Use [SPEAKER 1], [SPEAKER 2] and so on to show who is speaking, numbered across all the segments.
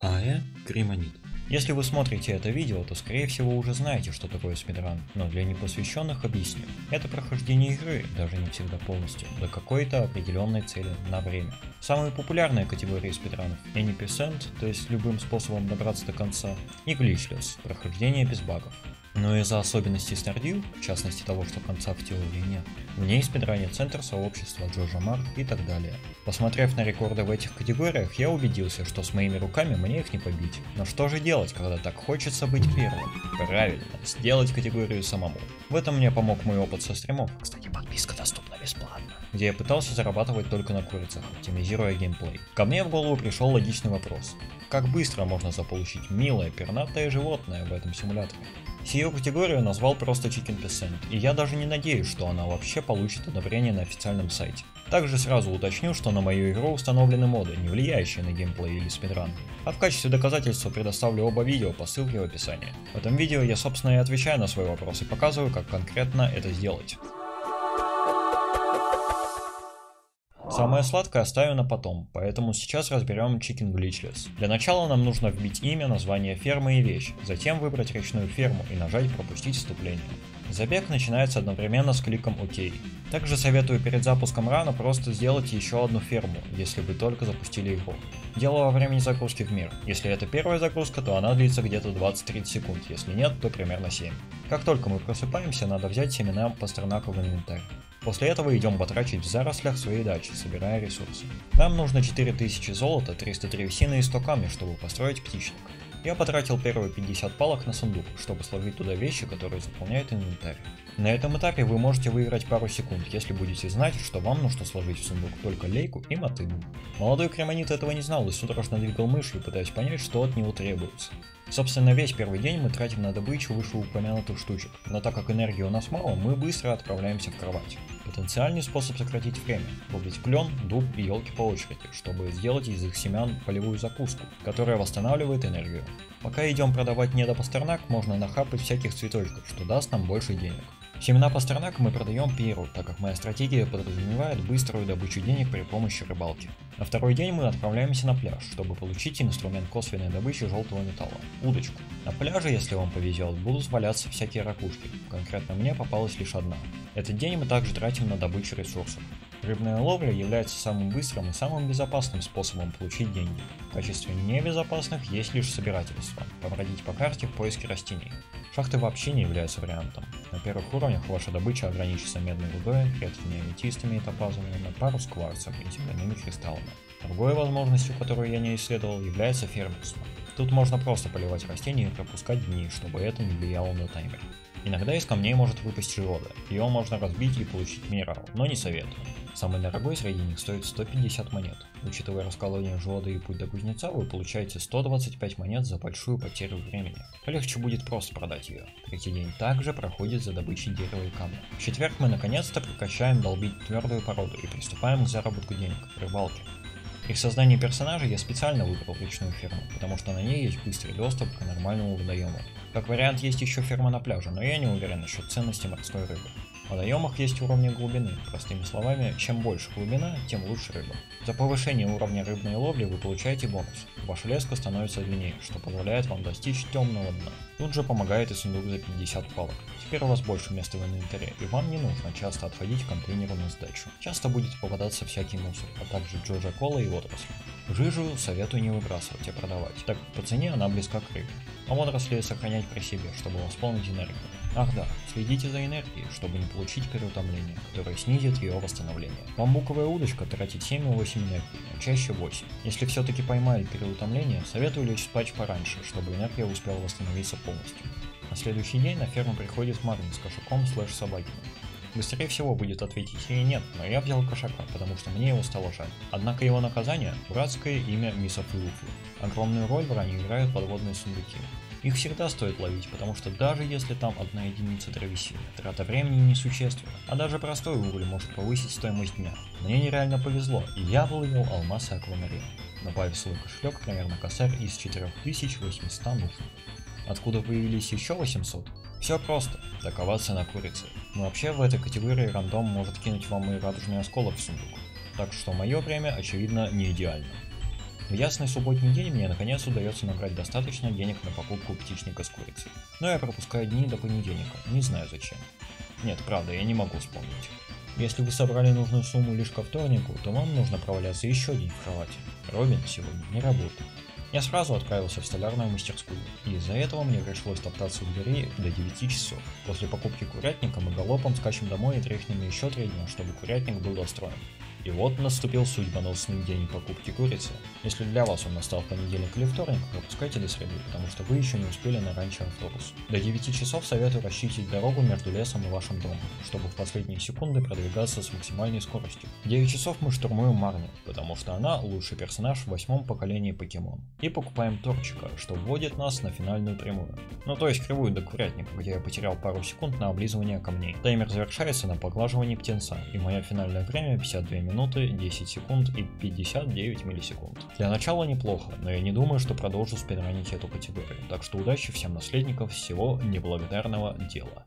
[SPEAKER 1] АЭ Кремонит. Если вы смотрите это видео, то скорее всего уже знаете, что такое спидран, но для непосвященных объясню. Это прохождение игры, даже не всегда полностью, до какой-то определенной цели на время. Самые популярные категории спидранов – Any Percent, то есть любым способом добраться до конца, и Glitchless – прохождение без багов. Но из-за особенностей Stardew, в частности того, что конца в теории нет, в ней спидранит центр сообщества Джорджа Марк и так далее. Посмотрев на рекорды в этих категориях, я убедился, что с моими руками мне их не побить. Но что же делать, когда так хочется быть первым? Правильно, сделать категорию самому. В этом мне помог мой опыт со стримов. Кстати, подписка доступна бесплатно. Где я пытался зарабатывать только на курицах, оптимизируя геймплей. Ко мне в голову пришел логичный вопрос. Как быстро можно заполучить милое пернатое животное в этом симуляторе? Сию категорию назвал просто Chicken Percent, и я даже не надеюсь, что она вообще получит одобрение на официальном сайте. Также сразу уточню, что на мою игру установлены моды, не влияющие на геймплей или спидран. А в качестве доказательства предоставлю оба видео по ссылке в описании. В этом видео я собственно и отвечаю на свои вопросы и показываю, как конкретно это сделать. Самое сладкое оставим на потом, поэтому сейчас разберем Chicken Glitchless. Для начала нам нужно вбить имя, название фермы и вещь, затем выбрать речную ферму и нажать пропустить вступление. Забег начинается одновременно с кликом ОК. Также советую перед запуском рана просто сделать еще одну ферму, если вы только запустили игру. Дело во времени загрузки в мир. Если это первая загрузка, то она длится где-то 20-30 секунд, если нет, то примерно 7. Как только мы просыпаемся, надо взять семена пастернака в инвентарь. После этого идем потрачить в зарослях своей дачи, собирая ресурсы. Нам нужно 4000 золота, 300 древесины и 100 камней, чтобы построить птичник. Я потратил первые 50 палок на сундук, чтобы сложить туда вещи, которые заполняют инвентарь. На этом этапе вы можете выиграть пару секунд, если будете знать, что вам нужно сложить в сундук только лейку и мотыгу. Молодой кремонит этого не знал и судорожно двигал мышью, пытаясь понять, что от него требуется. Собственно, весь первый день мы тратим на добычу вышеупомянутых штучек, но так как энергии у нас мало, мы быстро отправляемся в кровать. Потенциальный способ сократить время – рубить клен, дуб и елки по очереди, чтобы сделать из их семян полевую закуску, которая восстанавливает энергию. Пока идем продавать недопастернак, можно нахапать всяких цветочков, что даст нам больше денег. Семена пастернака мы продаем Пиру, так как моя стратегия подразумевает быструю добычу денег при помощи рыбалки. На второй день мы отправляемся на пляж, чтобы получить инструмент косвенной добычи желтого металла – удочку. На пляже, если вам повезет, будут валяться всякие ракушки, конкретно мне попалась лишь одна. Этот день мы также тратим на добычу ресурсов. Рыбная ловля является самым быстрым и самым безопасным способом получить деньги. В качестве небезопасных есть лишь собирательство – побродить по карте в поиске растений. Шахты вообще не являются вариантом. На первых уровнях ваша добыча ограничится медной рудой, редкими аметистами и топазами, на пару с кварцем и земляными кристаллами. Другой возможностью, которую я не исследовал, является фермерство. Тут можно просто поливать растения и пропускать дни, чтобы это не влияло на таймер. Иногда из камней может выпасть желода, ее можно разбить и получить минерал, но не советую. Самый дорогой среди них стоит 150 монет. Учитывая раскалывание желода и путь до кузнеца, вы получаете 125 монет за большую потерю времени. Легче будет просто продать ее. Третий день также проходит за добычей дерева и камня. В четверг мы наконец-то прекращаем долбить твердую породу и приступаем к заработку денег, рыбалке. При создании персонажа я специально выбрал речную ферму, потому что на ней есть быстрый доступ к нормальному водоему. Как вариант есть еще ферма на пляже, но я не уверен насчет ценности морской рыбы. Водоемах есть уровни глубины, простыми словами, чем больше глубина, тем лучше рыба. За повышение уровня рыбной ловли вы получаете бонус. Ваша леска становится длиннее, что позволяет вам достичь темного дна. Тут же помогает и сундук за 50 палок. Теперь у вас больше места в инвентаре, и вам не нужно часто отходить контейнеру на сдачу. Часто будет попадаться всякий мусор, а также джоджа кола и водоросли. Жижу советую не выбрасывать, а продавать, так как по цене она близка к рыбе. А водоросли сохранять при себе, чтобы восполнить энергию. Ах да, следите за энергией, чтобы не получить переутомление, которое снизит ее восстановление. Бамбуковая удочка тратит 7-8 энергии, но чаще 8. Если все-таки поймали переутомление, советую лечь спать пораньше, чтобы энергия успела восстановиться полностью. На следующий день на ферму приходит Марвин с кошаком слэш собакиным. Быстрее всего будет ответить ей нет, но я взял кошака, потому что мне его стало жаль. Однако его наказание – дурацкое имя Мисса Флуфлу. Огромную роль в ране играют подводные сундуки. Их всегда стоит ловить, потому что даже если там одна единица древесины, трата времени несущественна, а даже простой уголь может повысить стоимость дня. Мне нереально повезло, и я выловил алмаз аквамарин, добавив свой кошелек примерно косарь из 4800 нужных. Откуда появились еще 800? Все просто, такова цена курицы. Но вообще в этой категории рандом может кинуть вам и радужный осколок в сундук. Так что мое время очевидно не идеально. В ясный субботний день мне наконец удается набрать достаточно денег на покупку птичника с курицей. Но я пропускаю дни до понедельника, не знаю зачем. Нет, правда, я не могу вспомнить. Если вы собрали нужную сумму лишь ко вторнику, то вам нужно проваляться еще день в кровати. Робин сегодня не работает. Я сразу отправился в столярную мастерскую, и из-за этого мне пришлось топтаться у двери до 9 часов. После покупки курятника мы галопом скачем домой и тряхнем еще три дня, чтобы курятник был достроен. И вот наступил судьбоносный день покупки курицы. Если для вас он настал понедельник или вторник, пропускайте до среды, потому что вы еще не успели на раньше автобус. До 9 часов советую расчистить дорогу между лесом и вашим домом, чтобы в последние секунды продвигаться с максимальной скоростью. В 9 часов мы штурмуем Марни, потому что она лучший персонаж в восьмом поколении покемон. И покупаем Торчика, что вводит нас на финальную прямую. Ну то есть кривую до курятника, где я потерял пару секунд на облизывание камней. Таймер завершается на поглаживании птенца, и мое финальное время 52 минуты минуты, 10 секунд и 59 миллисекунд. Для начала неплохо, но я не думаю, что продолжу спидранить эту категорию, так что удачи всем наследникам всего неблагодарного дела.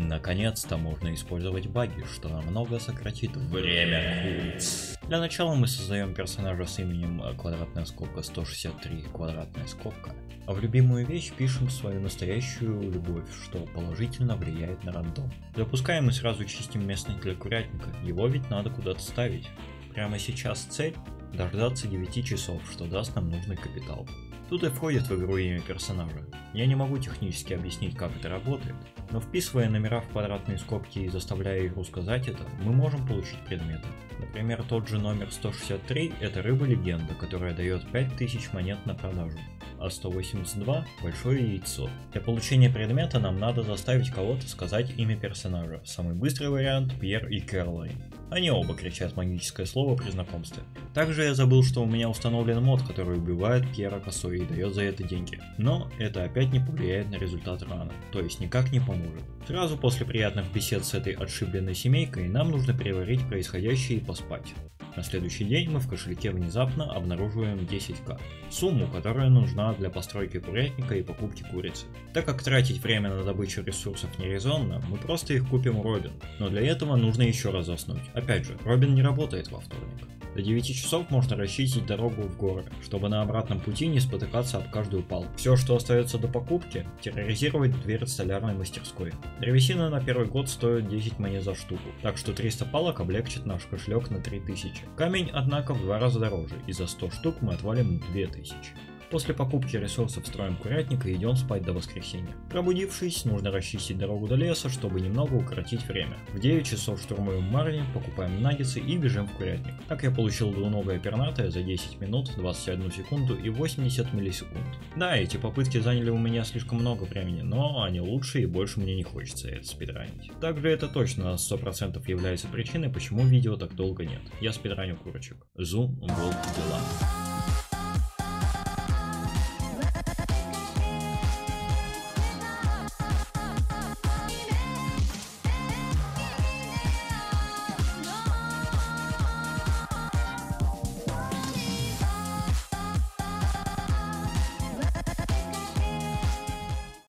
[SPEAKER 1] Наконец-то можно использовать баги, что намного сократит время куриц. Для начала мы создаем персонажа с именем квадратная скобка 163 квадратная скобка, а в любимую вещь пишем свою настоящую любовь, что положительно влияет на рандом. Запускаем и сразу чистим местность для курятника, его ведь надо куда-то ставить. Прямо сейчас цель дождаться 9 часов, что даст нам нужный капитал. Тут и входит в игру имя персонажа. Я не могу технически объяснить, как это работает, но вписывая номера в квадратные скобки и заставляя игру сказать это, мы можем получить предметы. Например, тот же номер 163 – это рыба-легенда, которая дает 5000 монет на продажу, а 182 – большое яйцо. Для получения предмета нам надо заставить кого-то сказать имя персонажа. Самый быстрый вариант – Пьер и Кэролайн. Они оба кричат магическое слово при знакомстве. Также я забыл, что у меня установлен мод, который убивает Пьера косой и дает за это деньги. Но это опять не повлияет на результат рана, то есть никак не поможет. Сразу после приятных бесед с этой отшибленной семейкой нам нужно переварить происходящее и поспать. На следующий день мы в кошельке внезапно обнаруживаем 10к, сумму, которая нужна для постройки курятника и покупки курицы. Так как тратить время на добычу ресурсов нерезонно, мы просто их купим Робин, но для этого нужно еще раз заснуть. Опять же, Робин не работает во вторник. До 9 часов можно расчистить дорогу в горы, чтобы на обратном пути не спотыкаться об каждую палку. Все, что остается до покупки, терроризировать дверь столярной мастерской. Древесина на первый год стоит 10 монет за штуку, так что 300 палок облегчит наш кошелек на 3000. Камень, однако, в два раза дороже, и за 100 штук мы отвалим 2000. После покупки ресурсов строим курятник и идем спать до воскресенья. Пробудившись, нужно расчистить дорогу до леса, чтобы немного укоротить время. В 9 часов штурмуем Марни, покупаем наггетсы и бежим в курятник. Так я получил двуногое пернатое за 10 минут, 21 секунду и 80 миллисекунд. Да, эти попытки заняли у меня слишком много времени, но они лучше и больше мне не хочется это спидранить. Также это точно 100% является причиной, почему видео так долго нет. Я спидраню курочек. Зум, волк, дела.